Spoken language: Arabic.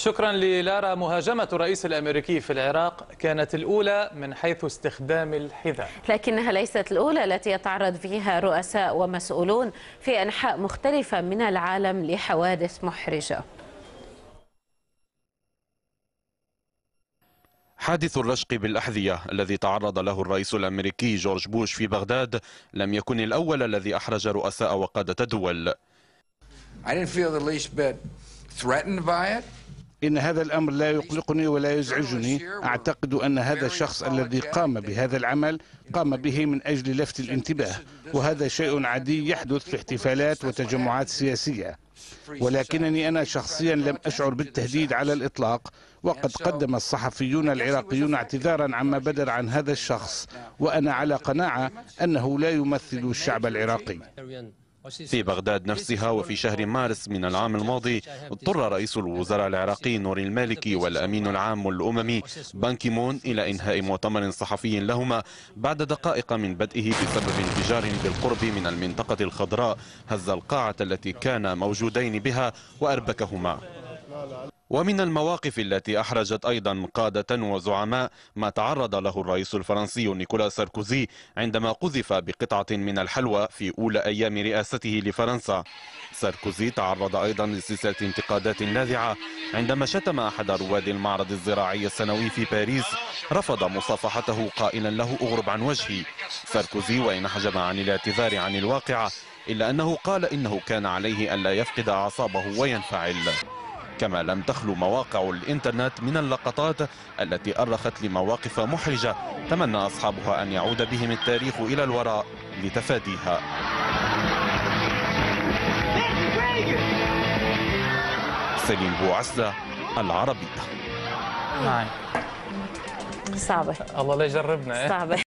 شكرا للارا مهاجمة الرئيس الأمريكي في العراق كانت الأولى من حيث استخدام الحذاء. لكنها ليست الأولى التي يتعرض فيها رؤساء ومسؤولون في أنحاء مختلفة من العالم لحوادث محرجة. حادث الرشق بالأحذية الذي تعرض له الرئيس الأمريكي جورج بوش في بغداد لم يكن الأول الذي أحرج رؤساء وقادة دول I didn't feel the least bit threatened by it. إن هذا الأمر لا يقلقني ولا يزعجني. أعتقد أن هذا الشخص الذي قام بهذا العمل قام به من أجل لفت الانتباه وهذا شيء عادي يحدث في احتفالات وتجمعات سياسية. ولكنني أنا شخصيا لم أشعر بالتهديد على الإطلاق وقد قدم الصحفيون العراقيون اعتذارا عما بدر عن هذا الشخص وأنا على قناعة أنه لا يمثل الشعب العراقي. في بغداد نفسها وفي شهر مارس من العام الماضي اضطر رئيس الوزراء العراقي نوري المالكي والأمين العام الأممي بانكي مون إلى إنهاء مؤتمر صحفي لهما بعد دقائق من بدئه بسبب انفجار بالقرب من المنطقة الخضراء هز القاعة التي كان موجودين بها وأربكهما. ومن المواقف التي أحرجت أيضا قادة وزعماء ما تعرض له الرئيس الفرنسي نيكولا ساركوزي عندما قذف بقطعة من الحلوى في أولى أيام رئاسته لفرنسا. ساركوزي تعرض أيضا لسلسلة انتقادات لاذعة عندما شتم أحد رواد المعرض الزراعي السنوي في باريس رفض مصافحته قائلا له أغرب عن وجهي ساركوزي وإن حجب عن الاعتذار عن الواقعة إلا أنه قال إنه كان عليه أن لا يفقد أعصابه وينفعل. كما لم تخلو مواقع الإنترنت من اللقطات التي أرخت لمواقف محرجة. تمنى أصحابها أن يعود بهم التاريخ إلى الوراء لتفاديها. سليم بوعسة العربية. نعم. صعبة. الله لا يجربنا. صعبة.